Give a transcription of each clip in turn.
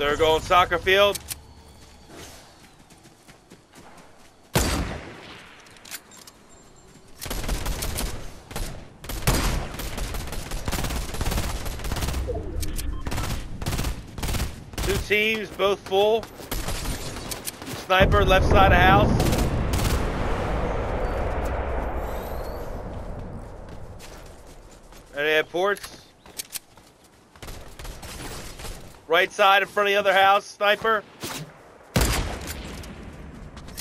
They're going soccer field. Two teams, both full. Sniper, left side of house. Any ports? Right side in front of the other house, sniper.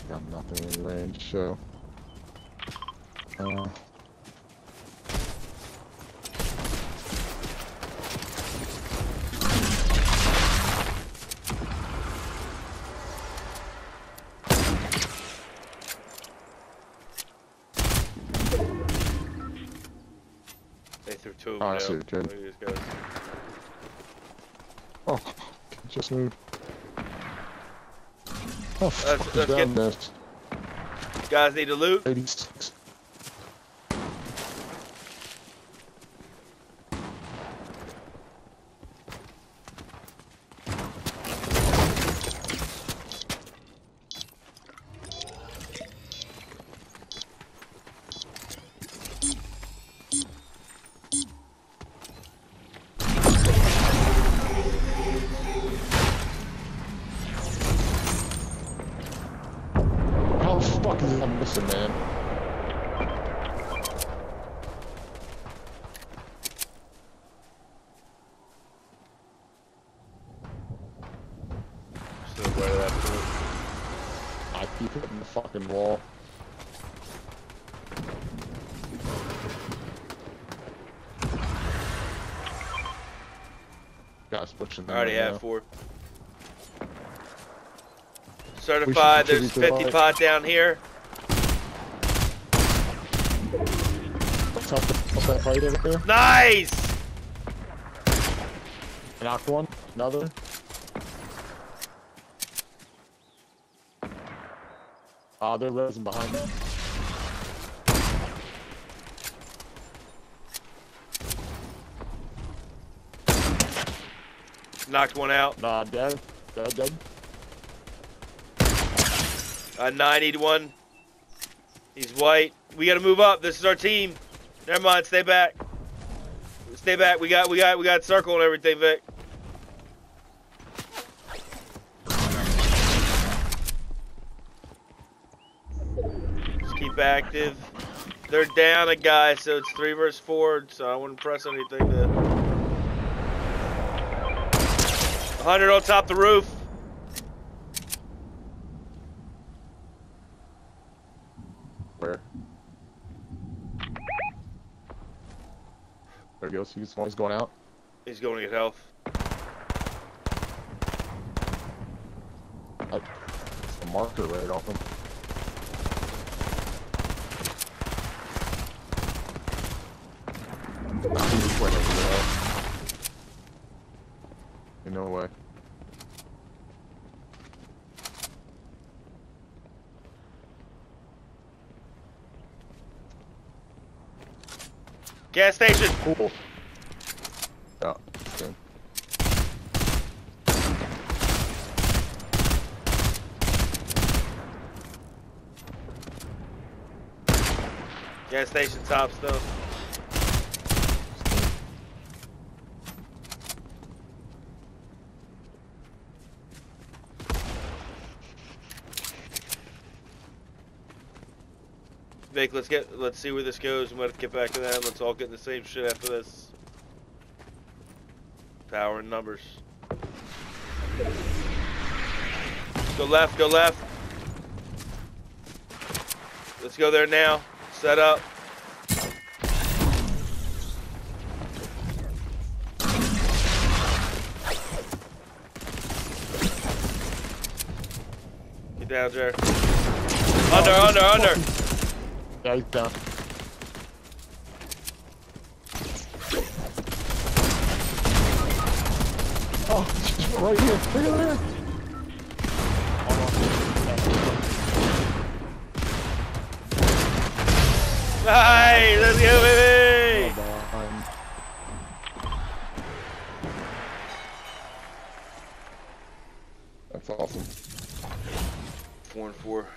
Got nothing in range, so. Uh, They threw two of Oh, them I down. see, good. Look at these guys. oh, just moved. Oh, fuck, let's he's get- down this. Guys need to loot. 86. The fuck is that missing, man? Still right after it. I keep hitting the fucking wall. Guys pushing I already have now. four. Certified, there's contribute to the 50 pot down here. What's up, that fight over there? Nice! Knocked one, another. Ah, uh, they're resin behind me. Knocked one out. Nah, dead. Dead, dead. Uh, a 91. He's white. We gotta move up. This is our team. Never mind. Stay back. Stay back. We got, we got, we got circle and everything, Vic. Just keep active. They're down a guy, so it's three versus four. So I wouldn't press anything. To... 100 on top the roof. Where? There he goes. He's, he's going out. He's going to get health. I, it's the marker right off him. Nah, he just went over there. Ain't no way. Gas station. Cool. Yeah. Okay. Gas station top stuff. Vic, let's get let's see where this goes. and let's get back to that. Let's all get in the same shit after this. Power and numbers. Go left, go left. Let's go there now. Set up. Get down, Jared. Under, under, under. Fucking- Yeah, he's down. Oh, right here. Look at there. Hey, let's go, baby! That's awesome. Four and four.